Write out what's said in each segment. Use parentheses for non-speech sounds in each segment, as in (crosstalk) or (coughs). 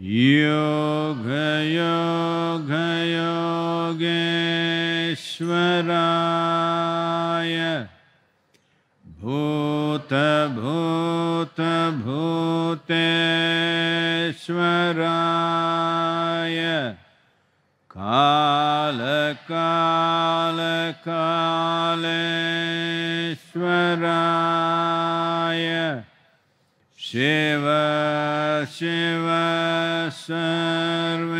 योगयोगयोगेश्वराय भूतभूतभूतेश्वराय। कालकालकालेश्वराय। शिव शिव सर्वेश्वराय।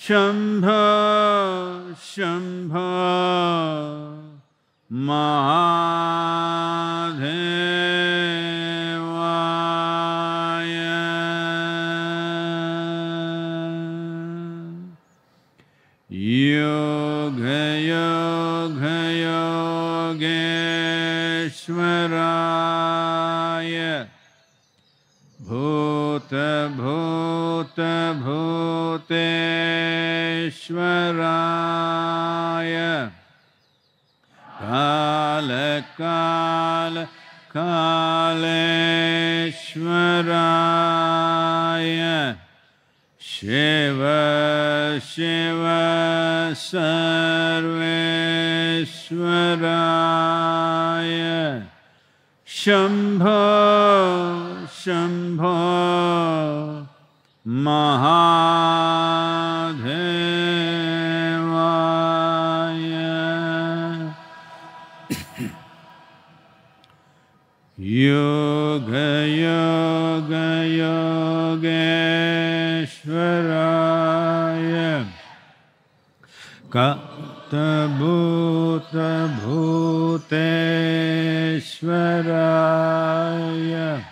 शम्भ शम्भ महादेवाय भूतभूतभूतेश्वराय कालकाल कालेश्वराय। शिव शिव सर्वेश्वराय। शम्भ शम्भ Mahadevaya. (coughs) Yoga Yoga Yogeshwaraya Katabhuta Bhuteshwaraya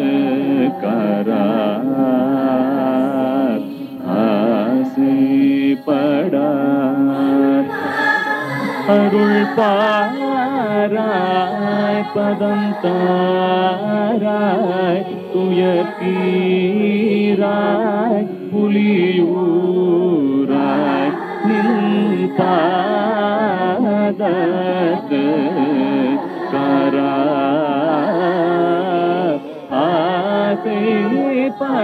கரார் ஆசைப்படார். அருள் பாராய் பதம் தாராய் துயர் தீராய்.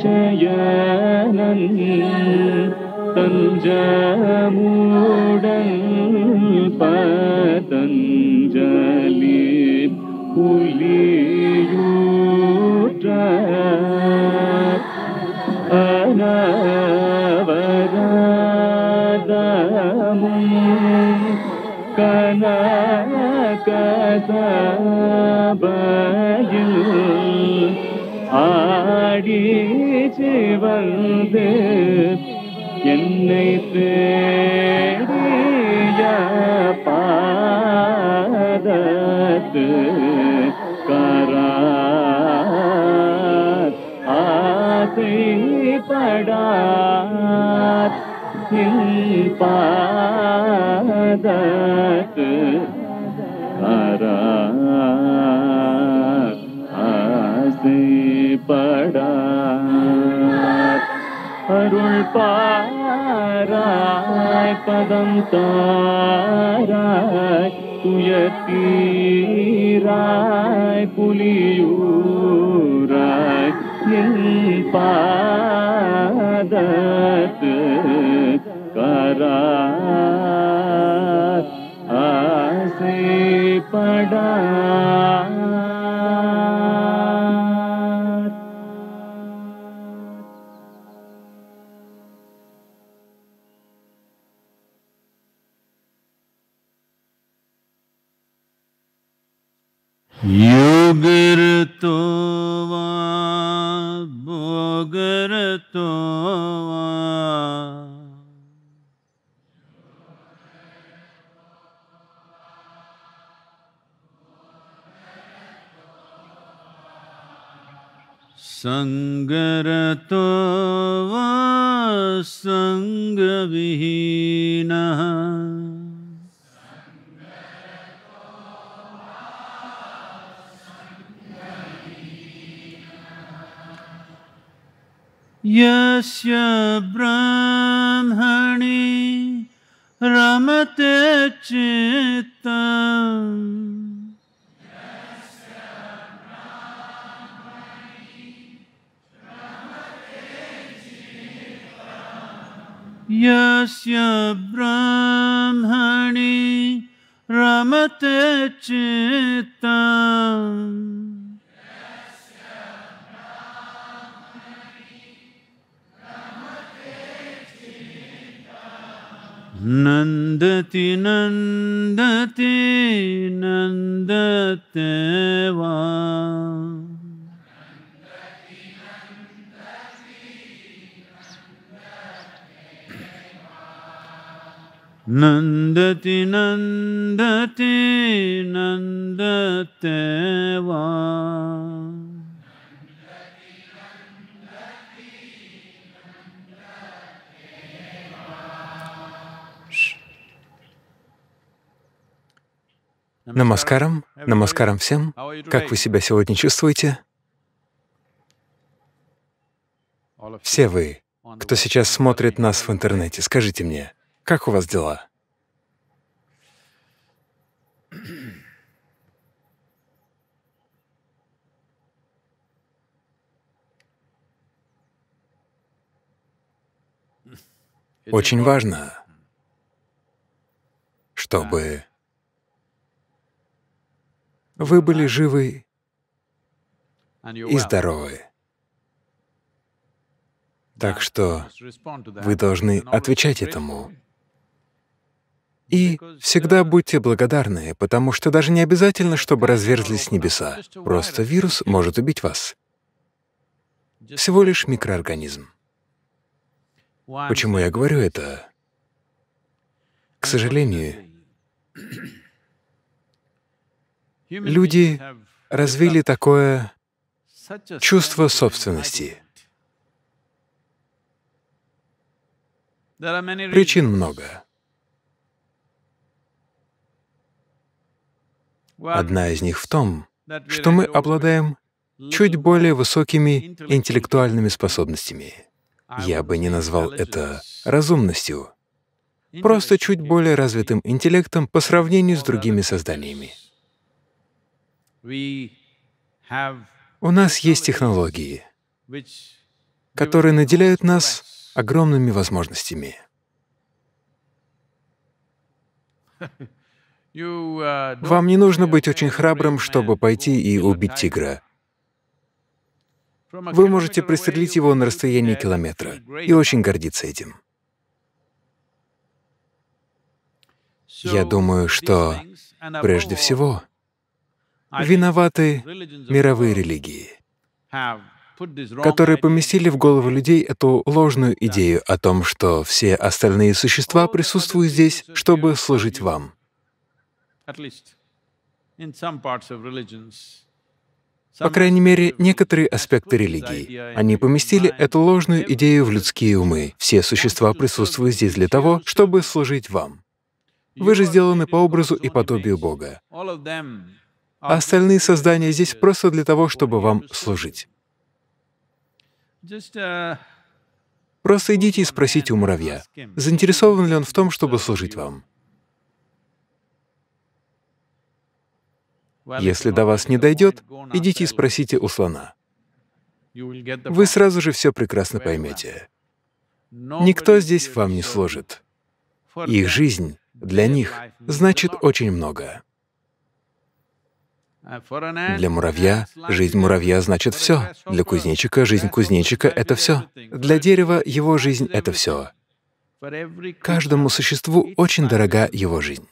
ശയാനൻ തഞ്ചമൂടൻ പതഞ്ജലി പുലിയൂറ്റ അനവരാദമും കനകതബയിൽ ആ வீச்சு வந்து என்னை தேடிய பாதத்து கரார். ஆசைப்படார். பாதத்து அருள் பாராய் பதம் தாராய் துயத்தீராய் புலியூராய் என் பாதத்து கரார் ஆசைப்படார் Monsieur നന്ദതി നന്ദതി നന്ദത്തേവാ നന്ദതി നന്ദതി നന്ദത്തേവാ Намаскарам, намаскарам всем. Как вы себя сегодня чувствуете? Все вы, кто сейчас смотрит нас в интернете, скажите мне, как у вас дела? Очень важно, чтобы вы были живы и здоровы. Так что вы должны отвечать этому. И всегда будьте благодарны, потому что даже не обязательно, чтобы разверзлись небеса. Просто вирус может убить вас. Всего лишь микроорганизм. Почему я говорю это? К сожалению, люди развили такое чувство собственности. Причин много. Одна из них в том, что мы обладаем чуть более высокими интеллектуальными способностями. Я бы не назвал это разумностью, просто чуть более развитым интеллектом по сравнению с другими созданиями. У нас есть технологии, которые наделяют нас огромными возможностями. (laughs) Вам не нужно быть очень храбрым, чтобы пойти и убить тигра. Вы можете пристрелить его на расстоянии километра и очень гордиться этим. Я думаю, что прежде всего виноваты мировые религии. которые поместили в головы людей эту ложную идею о том, что все остальные существа присутствуют здесь, чтобы служить вам. По крайней мере, некоторые аспекты религии. Они поместили эту ложную идею в людские умы. Все существа присутствуют здесь для того, чтобы служить вам. Вы же сделаны по образу и подобию Бога. А остальные создания здесь просто для того, чтобы вам служить. Просто идите и спросите у муравья, заинтересован ли он в том, чтобы служить вам. Если до вас не дойдет, идите и спросите у слона. Вы сразу же все прекрасно поймете. Никто здесь вам не служит. Их жизнь для них значит очень много. Для муравья жизнь муравья значит все. Для кузнечика жизнь кузнечика — это все. Для дерева его жизнь — это все. Каждому существу очень дорога его жизнь.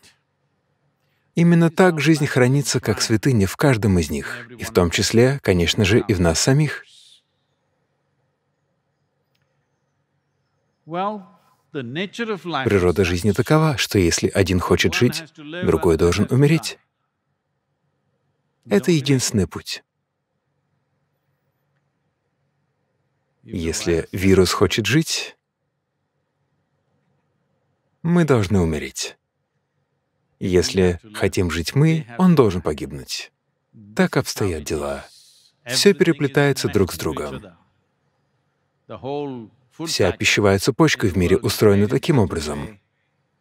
Именно так жизнь хранится как святыня в каждом из них, и в том числе, конечно же, и в нас самих. Природа жизни такова, что если один хочет жить, другой должен умереть. Это единственный путь. Если вирус хочет жить, мы должны умереть. Если хотим жить мы, он должен погибнуть. Так обстоят дела. Все переплетается друг с другом. Вся пищевая цепочка в мире устроена таким образом,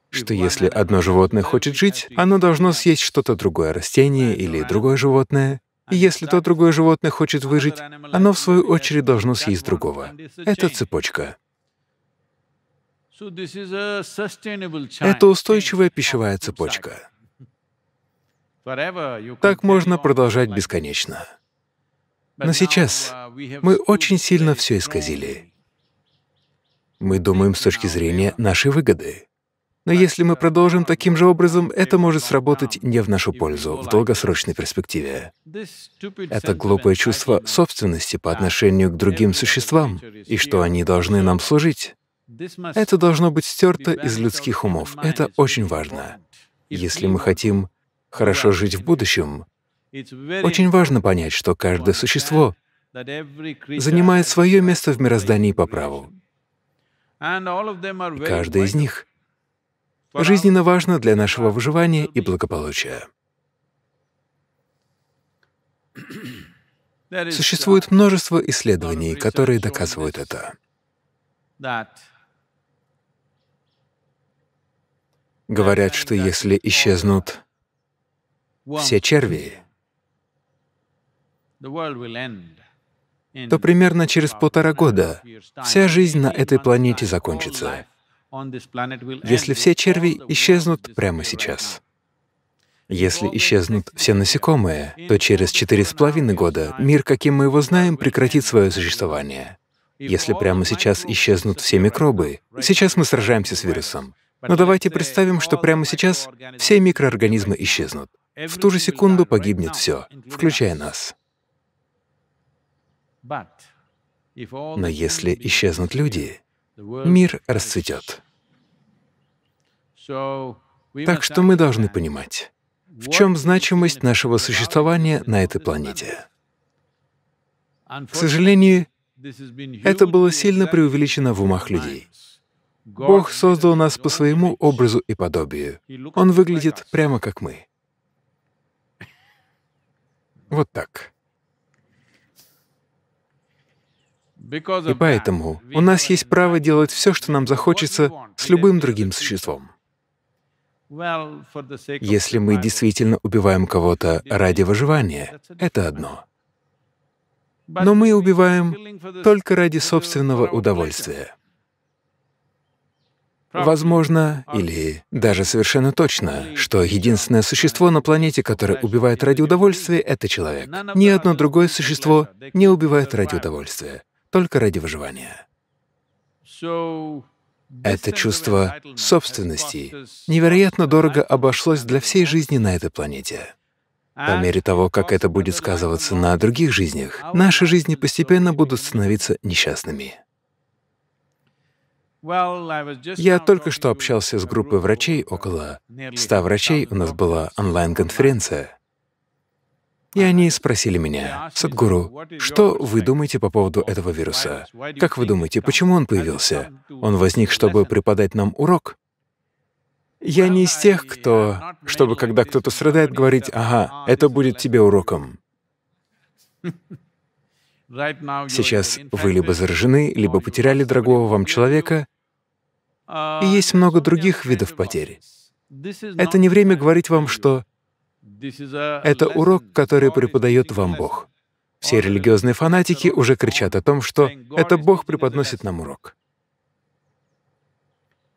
что если одно животное хочет жить, оно должно съесть что-то другое, растение или другое животное. И если то другое животное хочет выжить, оно в свою очередь должно съесть другого. Это цепочка. Это устойчивая пищевая цепочка. (laughs) Так можно продолжать бесконечно. Но сейчас мы очень сильно все исказили. Мы думаем с точки зрения нашей выгоды. Но если мы продолжим таким же образом, это может сработать не в нашу пользу в долгосрочной перспективе. Это глупое чувство собственности по отношению к другим существам, и что они должны нам служить. Это должно быть стерто из людских умов. Это очень важно. Если мы хотим хорошо жить в будущем, очень важно понять, что каждое существо занимает свое место в мироздании по праву. И каждый из них жизненно важно для нашего выживания и благополучия. Существует множество исследований, которые доказывают это. Говорят, что если исчезнут все черви, то примерно через полтора года вся жизнь на этой планете закончится, если все черви исчезнут прямо сейчас. Если исчезнут все насекомые, то через четыре с половиной года мир, каким мы его знаем, прекратит свое существование. Если прямо сейчас исчезнут все микробы, сейчас мы сражаемся с вирусом, но давайте представим, что прямо сейчас все микроорганизмы исчезнут. В ту же секунду погибнет все, включая нас. Но если исчезнут люди, мир расцветет. Так что мы должны понимать, в чем значимость нашего существования на этой планете. К сожалению, это было сильно преувеличено в умах людей. Бог создал нас по своему образу и подобию. Он выглядит прямо как мы. (laughs) Вот так. И поэтому у нас есть право делать все, что нам захочется, с любым другим существом. Если мы действительно убиваем кого-то ради выживания, это одно. Но мы убиваем только ради собственного удовольствия. Возможно, или даже совершенно точно, что единственное существо на планете, которое убивает ради удовольствия, — это человек. Ни одно другое существо не убивает ради удовольствия, только ради выживания. Это чувство собственности невероятно дорого обошлось для всей жизни на этой планете. По мере того, как это будет сказываться на других жизнях, наши жизни постепенно будут становиться несчастными. Я только что общался с группой врачей, около 100 врачей, у нас была онлайн-конференция. И они спросили меня, «Садгуру, что вы думаете по поводу этого вируса? Как вы думаете, почему он появился? Он возник, чтобы преподать нам урок?» Я не из тех, кто, чтобы когда кто-то страдает, говорить, «Ага, это будет тебе уроком». Сейчас вы либо заражены, либо потеряли дорогого вам человека, и есть много других видов потерь. Это не время говорить вам, что это урок, который преподает вам Бог. Все религиозные фанатики уже кричат о том, что это Бог преподносит нам урок.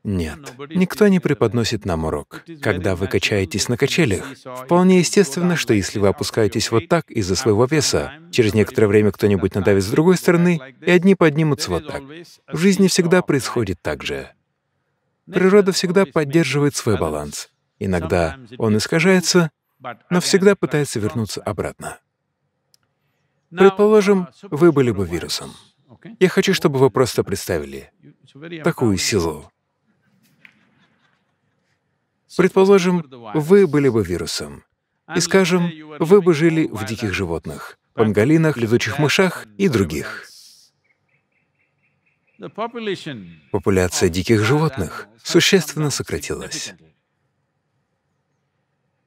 Нет, никто не преподносит нам урок. Когда вы качаетесь на качелях, вполне естественно, что если вы опускаетесь вот так из-за своего веса, через некоторое время кто-нибудь надавит с другой стороны, и одни поднимутся вот так. В жизни всегда происходит так же. Природа всегда поддерживает свой баланс. Иногда он искажается, но всегда пытается вернуться обратно. Предположим, вы были бы вирусом. Я хочу, чтобы вы просто представили такую силу. Предположим, вы были бы вирусом. И, скажем, вы бы жили в диких животных, панголинах, летучих мышах и других. Популяция диких животных существенно сократилась.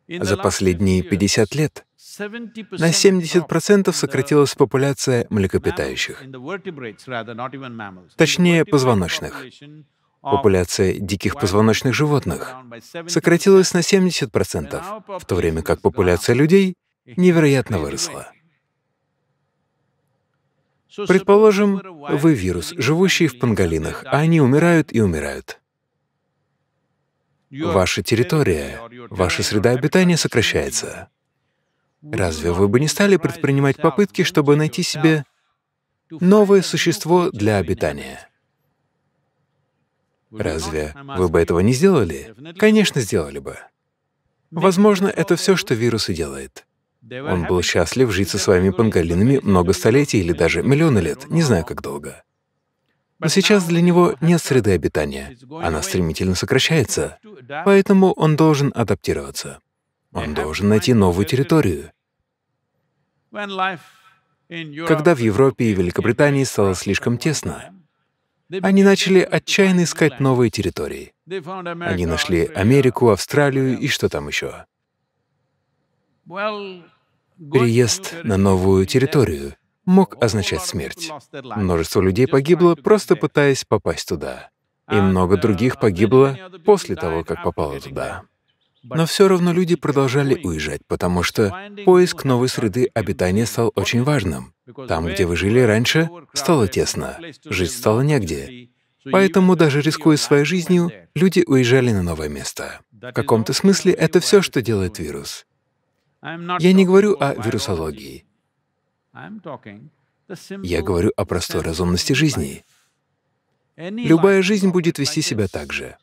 За последние 50 лет на 70% сократилась популяция млекопитающих, точнее, позвоночных. Популяция диких позвоночных животных сократилась на 70%, в то время как популяция людей невероятно выросла. Предположим, вы вирус, живущий в панголинах, а они умирают и умирают. Ваша территория, ваша среда обитания сокращается. Разве вы бы не стали предпринимать попытки, чтобы найти себе новое существо для обитания? Разве вы бы этого не сделали? Конечно, сделали бы. Возможно, это все, что вирус и делает. Он был счастлив жить со своими панголинами много столетий или даже миллионы лет, не знаю, как долго. Но сейчас для него нет среды обитания, она стремительно сокращается, поэтому он должен адаптироваться. Он должен найти новую территорию. Когда в Европе и Великобритании стало слишком тесно, они начали отчаянно искать новые территории. Они нашли Америку, Австралию и что там еще. Переезд на новую территорию мог означать смерть. Множество людей погибло, просто пытаясь попасть туда. И много других погибло после того, как попало туда. Но все равно люди продолжали уезжать, потому что поиск новой среды обитания стал очень важным. Там, где вы жили раньше, стало тесно, жить стало негде. Поэтому, даже рискуя своей жизнью, люди уезжали на новое место. В каком-то смысле это все, что делает вирус. Я не говорю о вирусологии. Я говорю о простой разумности жизни. Любая жизнь будет вести себя так же.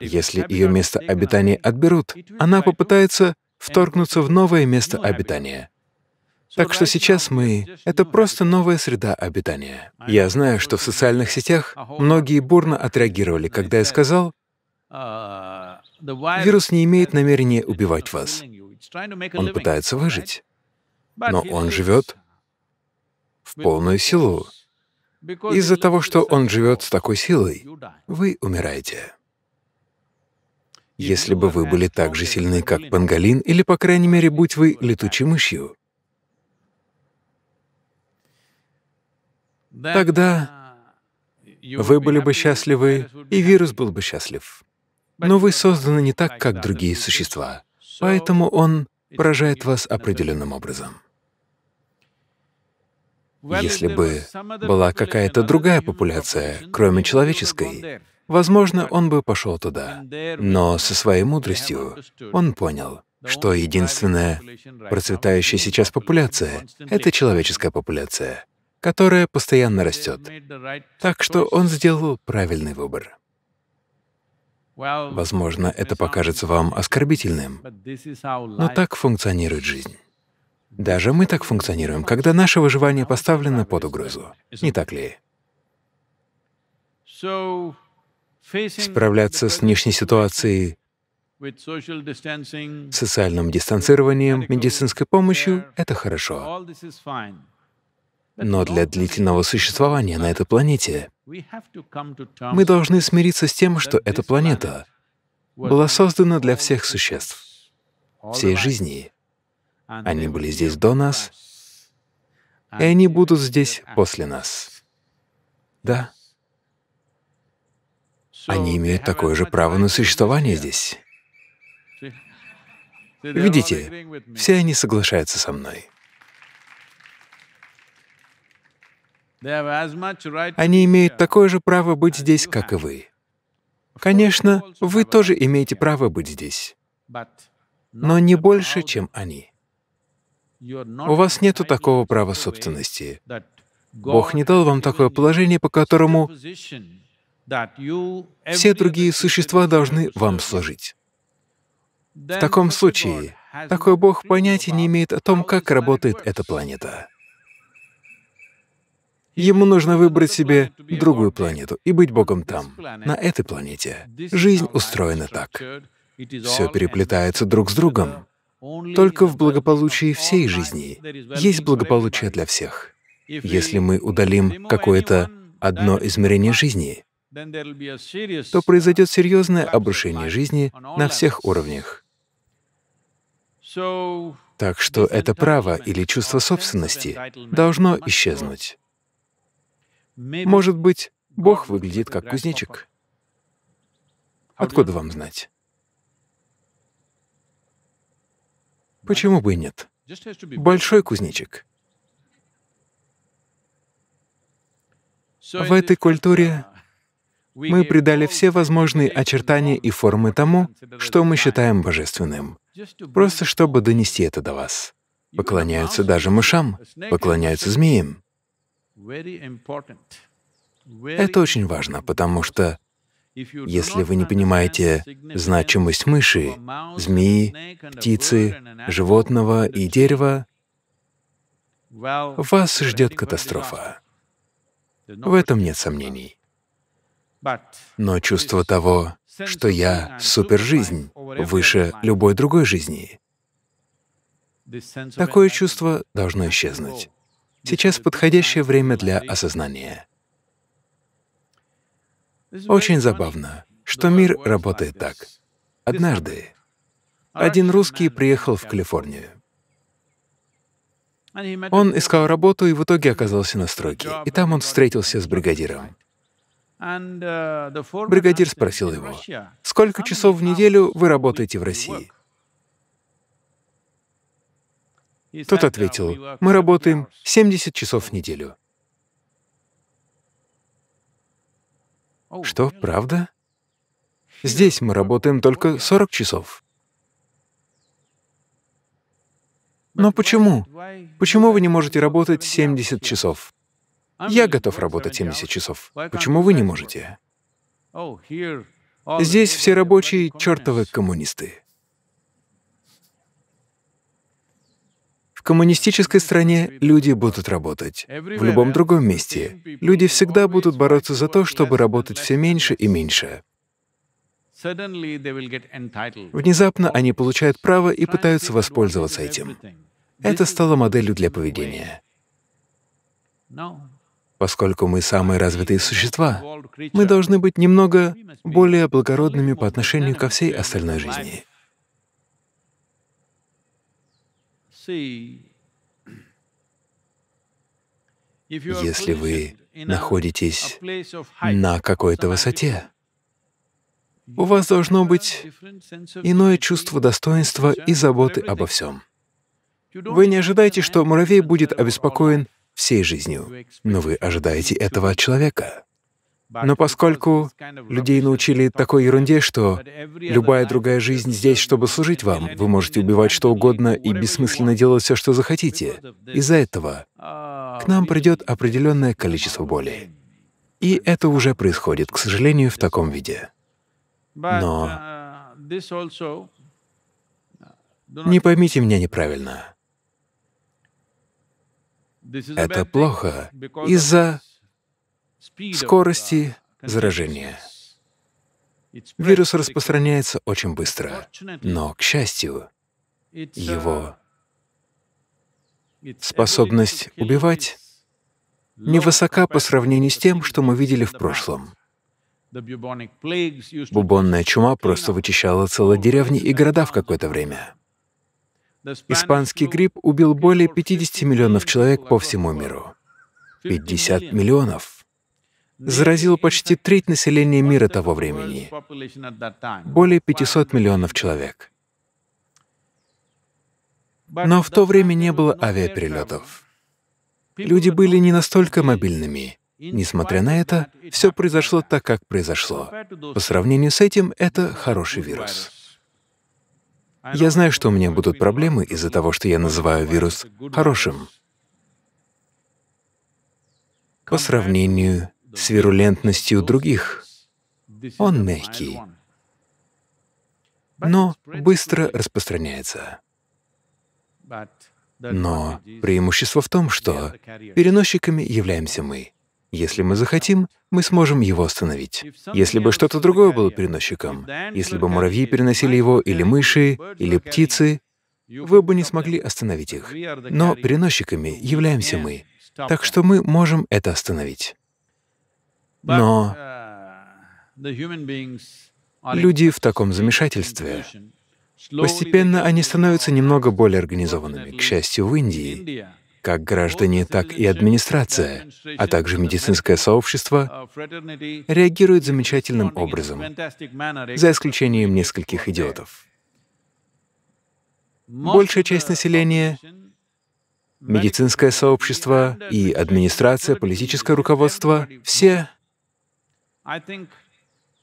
Если ее место обитания отберут, она попытается вторгнуться в новое место обитания. Так что сейчас мы — это просто новая среда обитания. Я знаю, что в социальных сетях многие бурно отреагировали, когда я сказал, вирус не имеет намерения убивать вас. Он пытается выжить. Но он живет в полную силу. Из-за того, что он живет с такой силой, вы умираете. Если бы вы были так же сильны, как панголин, или, по крайней мере, будь вы летучей мышью, тогда вы были бы счастливы, и вирус был бы счастлив. Но вы созданы не так, как другие существа, поэтому он поражает вас определенным образом. Если бы была какая-то другая популяция, кроме человеческой, возможно, он бы пошел туда. Но со своей мудростью он понял, что единственная процветающая сейчас популяция — это человеческая популяция, которая постоянно растет. Так что он сделал правильный выбор. Возможно, это покажется вам оскорбительным, но так функционирует жизнь. Даже мы так функционируем, когда наше выживание поставлено под угрозу. Не так ли? Справляться с внешней ситуацией социальным дистанцированием, медицинской помощью — это хорошо. Но для длительного существования на этой планете мы должны смириться с тем, что эта планета была создана для всех существ, всей жизни. Они были здесь до нас, и они будут здесь после нас. Да. Они имеют такое же право на существование здесь. Видите, все они соглашаются со мной. Они имеют такое же право быть здесь, как и вы. Конечно, вы тоже имеете право быть здесь, но не больше, чем они. У вас нет такого права собственности. Бог не дал вам такое положение, по которому все другие существа должны вам служить. В таком случае, такой Бог понятия не имеет о том, как работает эта планета. Ему нужно выбрать себе другую планету и быть Богом там, на этой планете. Жизнь устроена так. Все переплетается друг с другом. Только в благополучии всей жизни есть благополучие для всех. Если мы удалим какое-то одно измерение жизни, то произойдет серьезное обрушение жизни на всех уровнях. Так что это право или чувство собственности должно исчезнуть. Может быть, Бог выглядит как кузнечик. Откуда вам знать? Почему бы и нет? Большой кузнечик. В этой культуре мы придали все возможные очертания и формы тому, что мы считаем божественным, просто чтобы донести это до вас. Поклоняются даже мышам, поклоняются змеям. Это очень важно, потому что если вы не понимаете значимость мыши, змеи, птицы, животного и дерева, вас ждет катастрофа. В этом нет сомнений. Но чувство того, что я — супержизнь, выше любой другой жизни, такое чувство должно исчезнуть. Сейчас подходящее время для осознания. Очень забавно, что мир работает так. Однажды один русский приехал в Калифорнию. Он искал работу и в итоге оказался на стройке, и там он встретился с бригадиром. Бригадир спросил его, «Сколько часов в неделю вы работаете в России?» Тот ответил, мы работаем 70 часов в неделю. Что, правда? Здесь мы работаем только 40 часов. Но почему? Почему вы не можете работать 70 часов? Я готов работать 70 часов. Почему вы не можете? Здесь все рабочие — чертовы коммунисты. Коммунистической стране люди будут работать. В любом другом месте люди всегда будут бороться за то, чтобы работать все меньше и меньше. Внезапно они получают право и пытаются воспользоваться этим. Это стало моделью для поведения. Поскольку мы самые развитые существа, мы должны быть немного более благородными по отношению ко всей остальной жизни. Если вы находитесь на какой-то высоте, у вас должно быть иное чувство достоинства и заботы обо всем. Вы не ожидаете, что муравей будет обеспокоен всей жизнью, но вы ожидаете этого от человека. Но поскольку людей научили такой ерунде, что любая другая жизнь здесь, чтобы служить вам, вы можете убивать что угодно и бессмысленно делать все, что захотите, из-за этого к нам придет определенное количество боли. И это уже происходит, к сожалению, в таком виде. Но не поймите меня неправильно. Это плохо из-за скорости заражения. Вирус распространяется очень быстро, но, к счастью, его способность убивать невысока по сравнению с тем, что мы видели в прошлом. Бубонная чума просто вычищала целые деревни и города в какое-то время. Испанский грипп убил более 50 миллионов человек по всему миру. 50 миллионов. Заразил почти треть населения мира того времени. Более 500 миллионов человек. Но в то время не было авиаперелетов. Люди были не настолько мобильными. Несмотря на это, все произошло так, как произошло. По сравнению с этим, это хороший вирус. Я знаю, что у меня будут проблемы из-за того, что я называю вирус хорошим. По сравнению с вирулентностью других, он мягкий, но быстро распространяется. Но преимущество в том, что переносчиками являемся мы. Если мы захотим, мы сможем его остановить. Если бы что-то другое было переносчиком, если бы муравьи переносили его, или мыши, или птицы, вы бы не смогли остановить их. Но переносчиками являемся мы, так что мы можем это остановить. Но люди в таком замешательстве, постепенно они становятся немного более организованными. К счастью, в Индии как граждане, так и администрация, а также медицинское сообщество реагируют замечательным образом, за исключением нескольких идиотов. Большая часть населения, медицинское сообщество и администрация, политическое руководство — все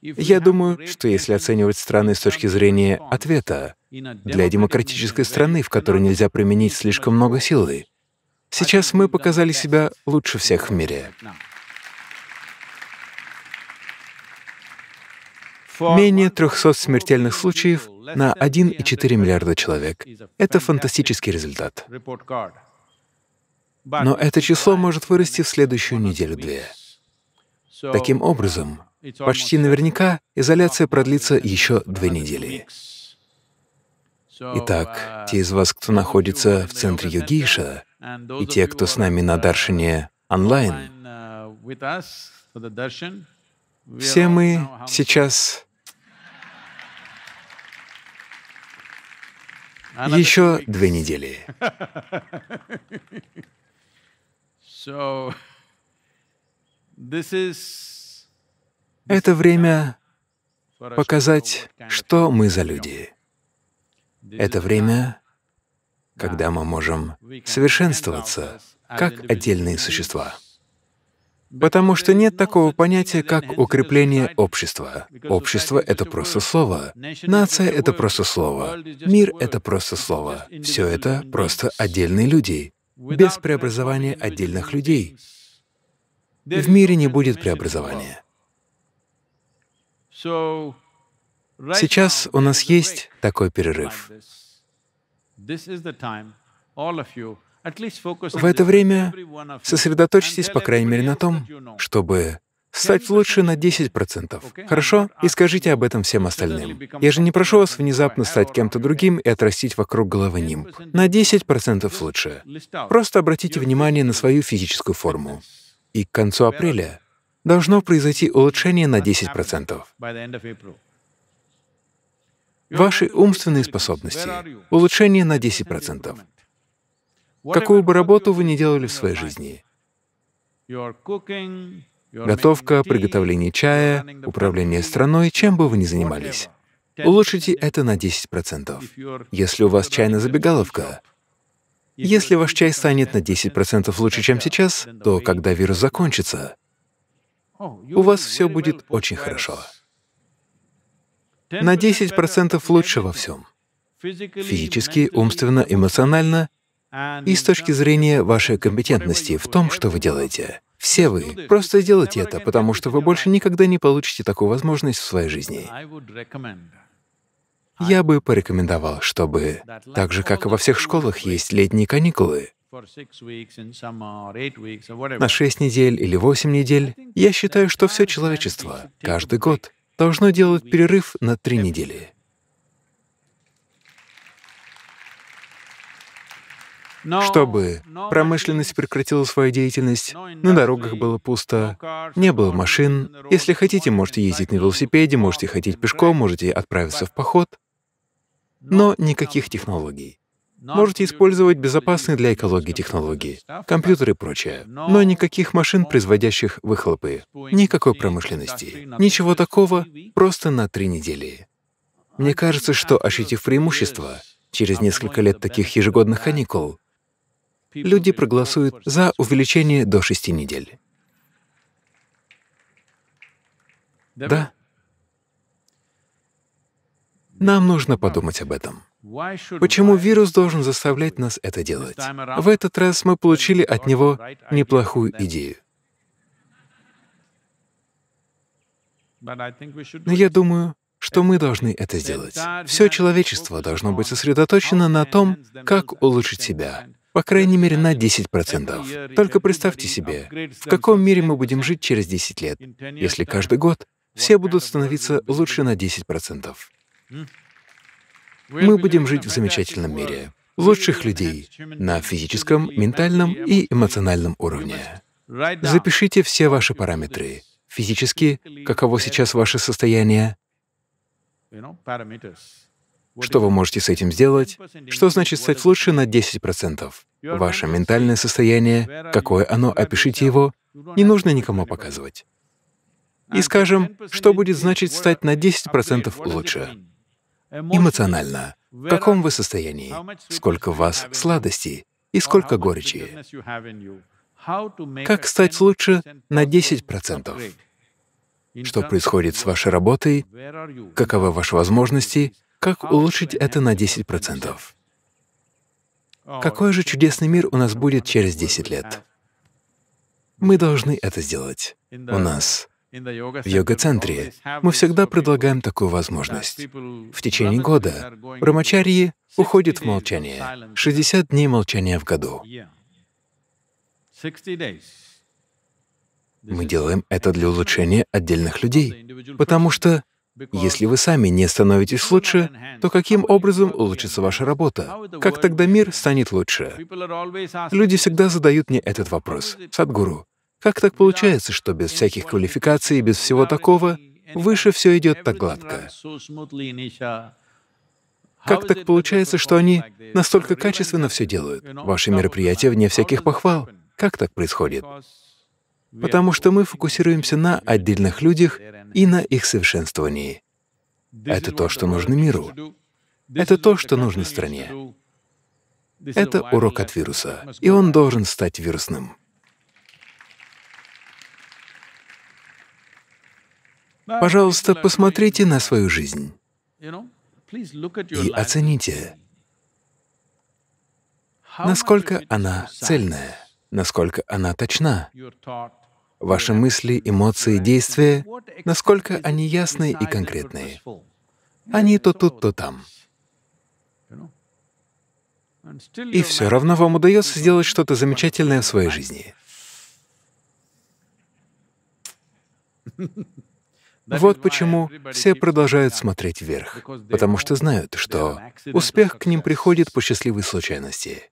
я думаю, что если оценивать страны с точки зрения ответа для демократической страны, в которой нельзя применить слишком много силы, Сейчас мы показали себя лучше всех в мире. Менее 300 смертельных случаев на 1,4 миллиарда человек — это фантастический результат. Но это число может вырасти в следующую неделю-две. Таким образом, почти наверняка изоляция продлится еще две недели. Итак, те из вас, кто находится в центре Йогиша, и те, кто с нами на Даршине онлайн, все мы сейчас еще две недели. (laughs) (laughs) Это время показать, что мы за люди. Это время когда мы можем совершенствоваться как отдельные существа. Потому что нет такого понятия, как укрепление общества. Общество — это просто слово. Нация — это просто слово. Мир — это просто слово. Все это просто отдельные люди. Без преобразования отдельных людей в мире не будет преобразования. Сейчас у нас есть такой перерыв. В это время сосредоточьтесь, по крайней мере, на том, чтобы стать лучше на 10%. Хорошо? И скажите об этом всем остальным. Я же не прошу вас внезапно стать кем-то другим и отрастить вокруг головы нимб. На 10% лучше. Просто обратите внимание на свою физическую форму. И к концу апреля должно произойти улучшение на 10%. Ваши умственные способности — улучшение на 10%. Какую бы работу вы ни делали в своей жизни — готовка, приготовление чая, управление страной, чем бы вы ни занимались — улучшите это на 10%. Если у вас чайная забегаловка, если ваш чай станет на 10% лучше, чем сейчас, то когда вирус закончится, у вас все будет очень хорошо на 10% лучше во всем. Физически, умственно, эмоционально и с точки зрения вашей компетентности в том, что вы делаете. Все вы просто сделайте это, потому что вы больше никогда не получите такую возможность в своей жизни. Я бы порекомендовал, чтобы, так же, как и во всех школах есть летние каникулы, на шесть недель или восемь недель, я считаю, что все человечество каждый год должно делать перерыв на три недели. Чтобы промышленность прекратила свою деятельность, на дорогах было пусто, не было машин. Если хотите, можете ездить на велосипеде, можете ходить пешком, можете отправиться в поход, но никаких технологий. Можете использовать безопасные для экологии технологии, компьютеры и прочее, но никаких машин, производящих выхлопы, никакой промышленности, ничего такого, просто на три недели. Мне кажется, что, ощутив преимущество, через несколько лет таких ежегодных каникул, люди проголосуют за увеличение до шести недель. Да. Нам нужно подумать об этом. Почему вирус должен заставлять нас это делать? В этот раз мы получили от него неплохую идею. Но я думаю, что мы должны это сделать. Все человечество должно быть сосредоточено на том, как улучшить себя, по крайней мере, на 10%. Только представьте себе, в каком мире мы будем жить через 10 лет, если каждый год все будут становиться лучше на 10% мы будем жить в замечательном мире, лучших людей на физическом, ментальном и эмоциональном уровне. Запишите все ваши параметры. Физически, каково сейчас ваше состояние, что вы можете с этим сделать, что значит стать лучше на 10%. Ваше ментальное состояние, какое оно, опишите его, не нужно никому показывать. И скажем, что будет значить стать на 10% лучше. Эмоционально. В каком вы состоянии? Сколько в вас сладости и сколько горечи? Как стать лучше на 10%? Что происходит с вашей работой? Каковы ваши возможности? Как улучшить это на 10%? Какой же чудесный мир у нас будет через 10 лет? Мы должны это сделать. У нас в йога-центре мы всегда предлагаем такую возможность. В течение года брамачарьи уходят в молчание. 60 дней молчания в году. Мы делаем это для улучшения отдельных людей, потому что если вы сами не становитесь лучше, то каким образом улучшится ваша работа? Как тогда мир станет лучше? Люди всегда задают мне этот вопрос. Садгуру, как так получается, что без всяких квалификаций, без всего такого, выше все идет так гладко? Как так получается, что они настолько качественно все делают? Ваши мероприятия вне всяких похвал. Как так происходит? Потому что мы фокусируемся на отдельных людях и на их совершенствовании. Это то, что нужно миру. Это то, что нужно стране. Это урок от вируса, и он должен стать вирусным. Пожалуйста, посмотрите на свою жизнь и оцените, насколько она цельная, насколько она точна. Ваши мысли, эмоции, действия, насколько они ясные и конкретные. Они то тут, то там. И все равно вам удается сделать что-то замечательное в своей жизни. (laughs) Вот почему все продолжают смотреть вверх, потому что знают, что успех к ним приходит по счастливой случайности.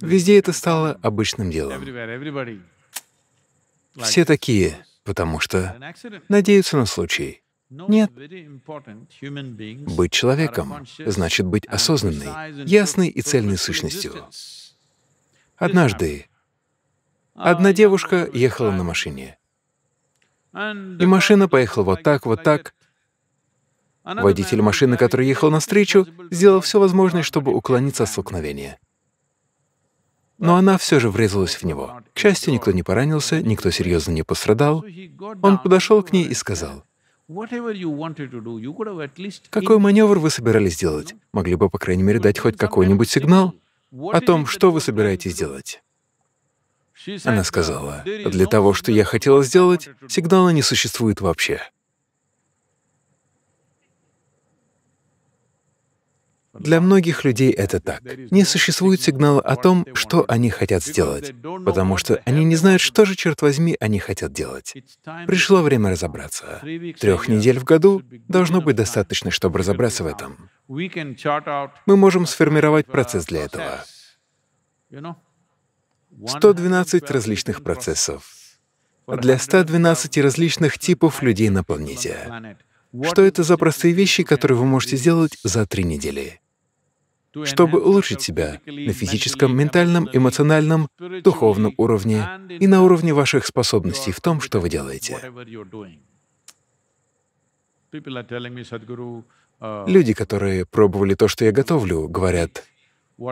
Везде это стало обычным делом. Все такие, потому что надеются на случай. Нет. Быть человеком значит быть осознанной, ясной и цельной сущностью. Однажды Одна девушка ехала на машине. И машина поехала вот так, вот так. Водитель машины, который ехал навстречу, сделал все возможное, чтобы уклониться от столкновения. Но она все же врезалась в него. К счастью, никто не поранился, никто серьезно не пострадал. Он подошел к ней и сказал, «Какой маневр вы собирались сделать? Могли бы, по крайней мере, дать хоть какой-нибудь сигнал о том, что вы собираетесь делать». Она сказала, «Для того, что я хотела сделать, сигнала не существует вообще». Для многих людей это так. Не существует сигнала о том, что они хотят сделать, потому что они не знают, что же, черт возьми, они хотят делать. Пришло время разобраться. Трех недель в году должно быть достаточно, чтобы разобраться в этом. Мы можем сформировать процесс для этого. 112 различных процессов для 112 различных типов людей на планете. Что это за простые вещи, которые вы можете сделать за три недели? Чтобы улучшить себя на физическом, ментальном, эмоциональном, духовном уровне и на уровне ваших способностей в том, что вы делаете. Люди, которые пробовали то, что я готовлю, говорят,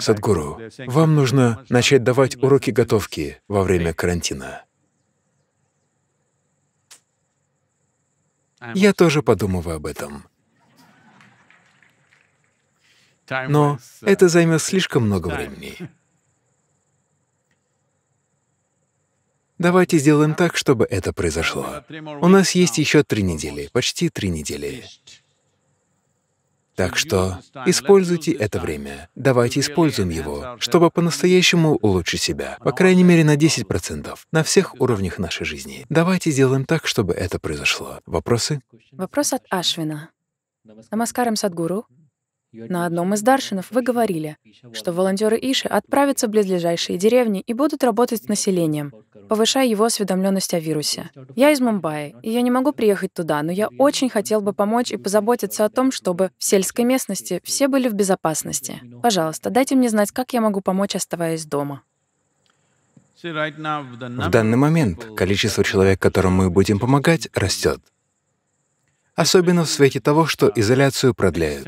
«Садгуру, вам нужно начать давать уроки готовки во время карантина». Я тоже подумываю об этом. Но это займет слишком много времени. Давайте сделаем так, чтобы это произошло. У нас есть еще три недели, почти три недели. Так что используйте это время. Давайте используем его, чтобы по-настоящему улучшить себя, по крайней мере на 10%, на всех уровнях нашей жизни. Давайте сделаем так, чтобы это произошло. Вопросы? Вопрос от Ашвина. Намаскарам Садгуру. На одном из даршинов вы говорили, что волонтеры Иши отправятся в близлежащие деревни и будут работать с населением, повышая его осведомленность о вирусе. Я из Мумбаи, и я не могу приехать туда, но я очень хотел бы помочь и позаботиться о том, чтобы в сельской местности все были в безопасности. Пожалуйста, дайте мне знать, как я могу помочь, оставаясь дома. В данный момент количество человек, которым мы будем помогать, растет особенно в свете того, что изоляцию продляют.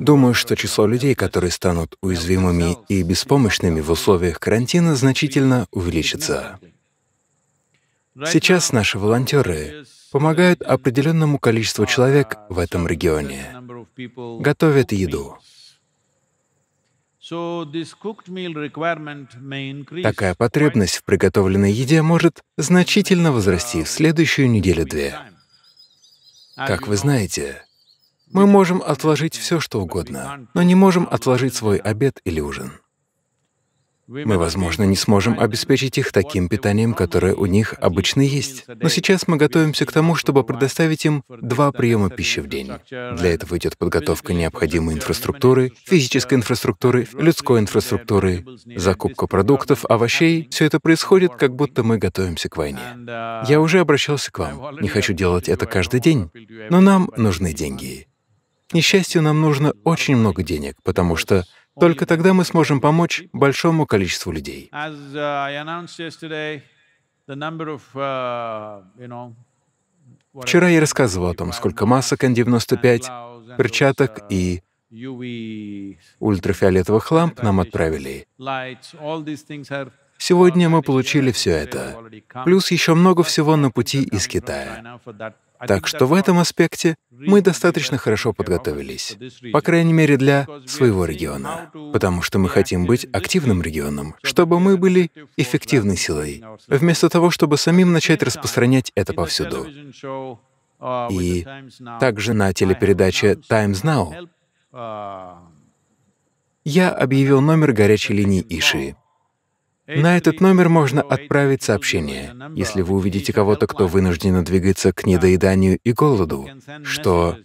Думаю, что число людей, которые станут уязвимыми и беспомощными в условиях карантина, значительно увеличится. Сейчас наши волонтеры помогают определенному количеству человек в этом регионе, готовят еду. Такая потребность в приготовленной еде может значительно возрасти в следующую неделю-две. Как вы знаете, мы можем отложить все, что угодно, но не можем отложить свой обед или ужин. Мы, возможно, не сможем обеспечить их таким питанием, которое у них обычно есть. Но сейчас мы готовимся к тому, чтобы предоставить им два приема пищи в день. Для этого идет подготовка необходимой инфраструктуры, физической инфраструктуры, людской инфраструктуры, закупка продуктов, овощей. Все это происходит, как будто мы готовимся к войне. Я уже обращался к вам. Не хочу делать это каждый день, но нам нужны деньги. К несчастью, нам нужно очень много денег, потому что только тогда мы сможем помочь большому количеству людей. Вчера я рассказывал о том, сколько масок N95, перчаток и ультрафиолетовых ламп нам отправили. Сегодня мы получили все это. Плюс еще много всего на пути из Китая. Так что в этом аспекте мы достаточно хорошо подготовились, по крайней мере для своего региона, потому что мы хотим быть активным регионом, чтобы мы были эффективной силой, вместо того, чтобы самим начать распространять это повсюду. И также на телепередаче Times Now я объявил номер горячей линии Иши. На этот номер можно отправить сообщение, если вы увидите кого-то, кто вынужденно двигается к недоеданию и голоду, что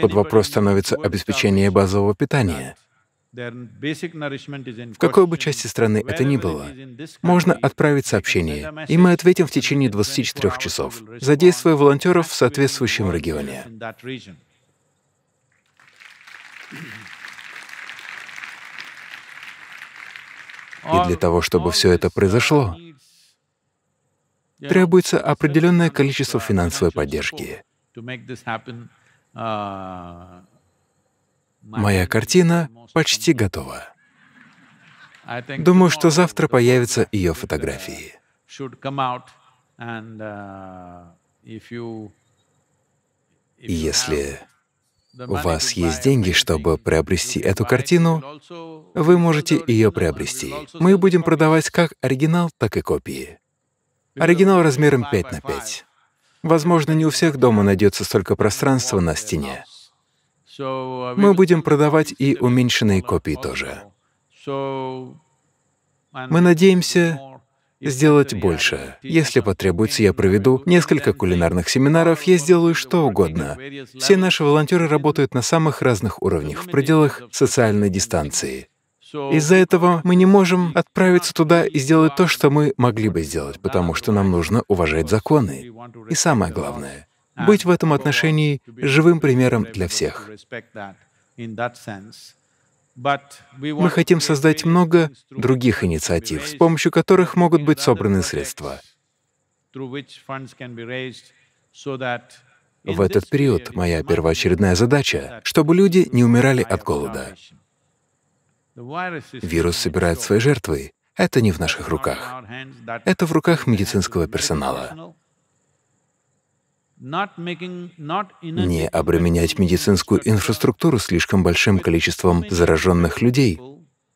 под вопрос становится обеспечение базового питания. В какой бы части страны это ни было, можно отправить сообщение, и мы ответим в течение 24 часов, задействуя волонтеров в соответствующем регионе. И для того, чтобы все это произошло, требуется определенное количество финансовой поддержки. Моя картина почти готова. Думаю, что завтра появятся ее фотографии. Если у вас есть деньги, чтобы приобрести эту картину, вы можете ее приобрести. Мы будем продавать как оригинал, так и копии. Оригинал размером 5 на 5. Возможно, не у всех дома найдется столько пространства на стене. Мы будем продавать и уменьшенные копии тоже. Мы надеемся сделать больше. Если потребуется, я проведу несколько кулинарных семинаров, я сделаю что угодно. Все наши волонтеры работают на самых разных уровнях, в пределах социальной дистанции. Из-за этого мы не можем отправиться туда и сделать то, что мы могли бы сделать, потому что нам нужно уважать законы. И самое главное — быть в этом отношении живым примером для всех. Мы хотим создать много других инициатив, с помощью которых могут быть собраны средства. В этот период моя первоочередная задача — чтобы люди не умирали от голода. Вирус собирает свои жертвы. Это не в наших руках. Это в руках медицинского персонала. Не обременять медицинскую инфраструктуру слишком большим количеством зараженных людей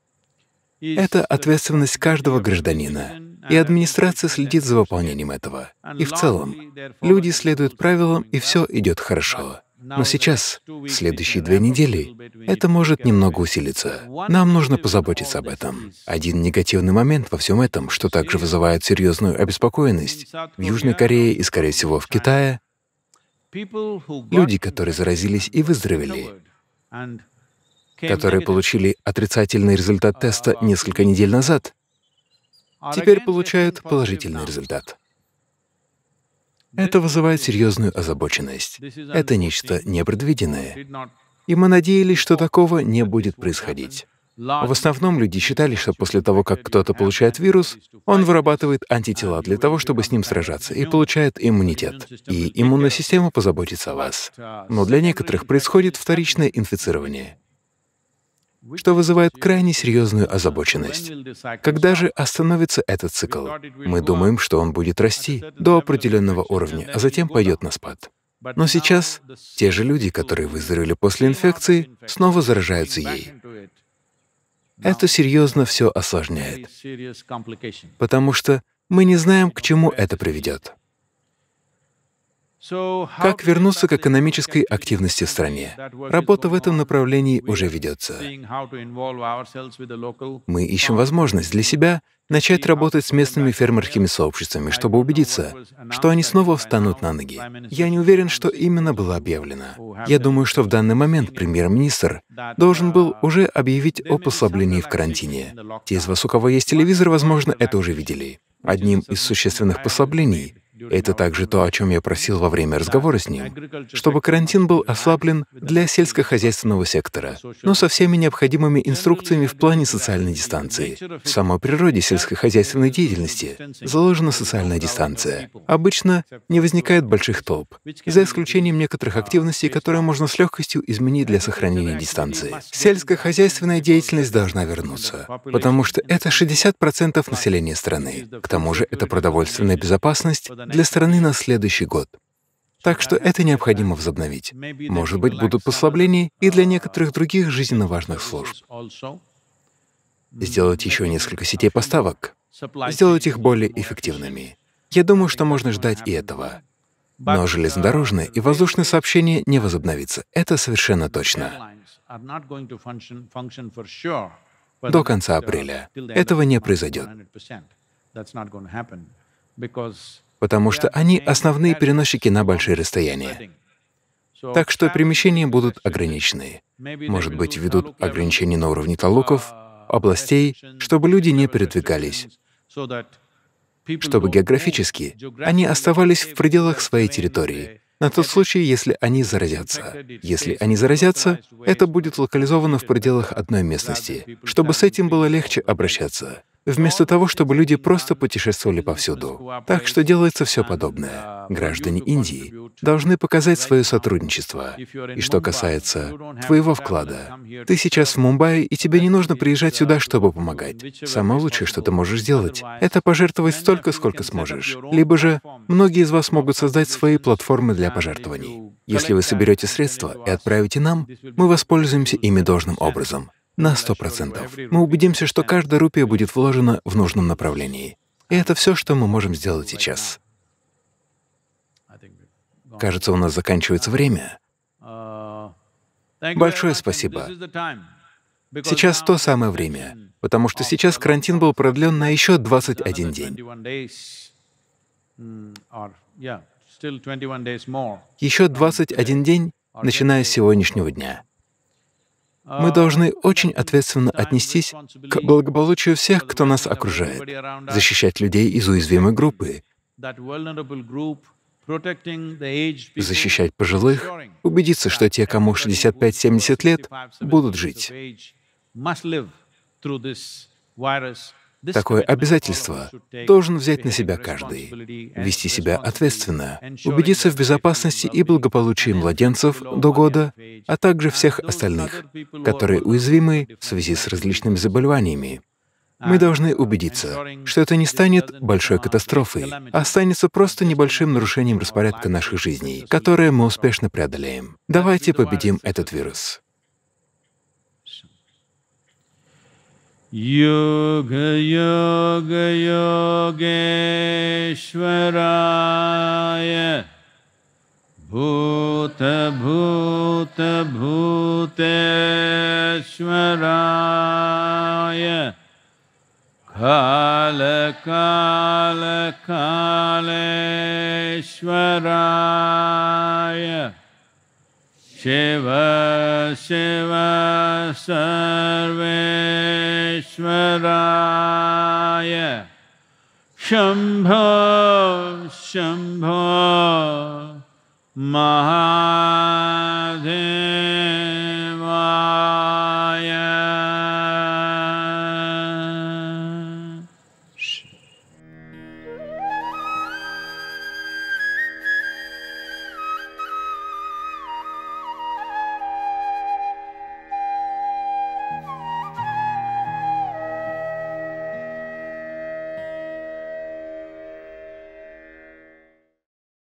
— это ответственность каждого гражданина, и администрация следит за выполнением этого. И в целом, люди следуют правилам, и все идет хорошо. Но сейчас, в следующие две недели, это может немного усилиться. Нам нужно позаботиться об этом. Один негативный момент во всем этом, что также вызывает серьезную обеспокоенность в Южной Корее и, скорее всего, в Китае, люди, которые заразились и выздоровели, которые получили отрицательный результат теста несколько недель назад, теперь получают положительный результат. Это вызывает серьезную озабоченность. Это нечто непредвиденное. И мы надеялись, что такого не будет происходить. В основном люди считали, что после того, как кто-то получает вирус, он вырабатывает антитела для того, чтобы с ним сражаться, и получает иммунитет. И иммунная система позаботится о вас. Но для некоторых происходит вторичное инфицирование что вызывает крайне серьезную озабоченность. Когда же остановится этот цикл? Мы думаем, что он будет расти до определенного уровня, а затем пойдет на спад. Но сейчас те же люди, которые выздоровели после инфекции, снова заражаются ей. Это серьезно все осложняет, потому что мы не знаем, к чему это приведет. Как вернуться к экономической активности в стране? Работа в этом направлении уже ведется. Мы ищем возможность для себя начать работать с местными фермерскими сообществами, чтобы убедиться, что они снова встанут на ноги. Я не уверен, что именно было объявлено. Я думаю, что в данный момент премьер-министр должен был уже объявить о послаблении в карантине. Те из вас, у кого есть телевизор, возможно, это уже видели. Одним из существенных послаблений это также то, о чем я просил во время разговора с ним, чтобы карантин был ослаблен для сельскохозяйственного сектора, но со всеми необходимыми инструкциями в плане социальной дистанции. В самой природе сельскохозяйственной деятельности заложена социальная дистанция. Обычно не возникает больших толп, за исключением некоторых активностей, которые можно с легкостью изменить для сохранения дистанции. Сельскохозяйственная деятельность должна вернуться, потому что это 60% населения страны. К тому же это продовольственная безопасность для страны на следующий год. Так что это необходимо возобновить. Может быть, будут послабления и для некоторых других жизненно важных служб. Сделать еще несколько сетей поставок, сделать их более эффективными. Я думаю, что можно ждать и этого. Но железнодорожное и воздушное сообщение не возобновится. Это совершенно точно. До конца апреля. Этого не произойдет потому что они основные переносчики на большие расстояния. Так что перемещения будут ограничены. Может быть, введут ограничения на уровне талуков, областей, чтобы люди не передвигались, чтобы географически они оставались в пределах своей территории, на тот случай, если они заразятся. Если они заразятся, это будет локализовано в пределах одной местности, чтобы с этим было легче обращаться вместо того, чтобы люди просто путешествовали повсюду. Так что делается все подобное. Граждане Индии должны показать свое сотрудничество. И что касается твоего вклада, ты сейчас в Мумбаи, и тебе не нужно приезжать сюда, чтобы помогать. Самое лучшее, что ты можешь сделать, это пожертвовать столько, сколько сможешь. Либо же многие из вас могут создать свои платформы для пожертвований. Если вы соберете средства и отправите нам, мы воспользуемся ими должным образом на сто процентов. Мы убедимся, что каждая рупия будет вложена в нужном направлении. И это все, что мы можем сделать сейчас. кажется, у нас заканчивается время. Большое спасибо. Сейчас то самое время, потому что сейчас карантин был продлен на еще 21 день. Еще 21 день, начиная с сегодняшнего дня. Мы должны очень ответственно отнестись к благополучию всех, кто нас окружает, защищать людей из уязвимой группы, защищать пожилых, убедиться, что те, кому 65-70 лет, будут жить. Такое обязательство должен взять на себя каждый, вести себя ответственно, убедиться в безопасности и благополучии младенцев до года, а также всех остальных, которые уязвимы в связи с различными заболеваниями. Мы должны убедиться, что это не станет большой катастрофой, а останется просто небольшим нарушением распорядка наших жизней, которое мы успешно преодолеем. Давайте победим этот вирус. योगयोगयोगेश्वराय भूतभूतभूतेश्वराय। कालकालकालेश्वराय शिव शिव सर्वेश्वराय शम्भो शम्भो महा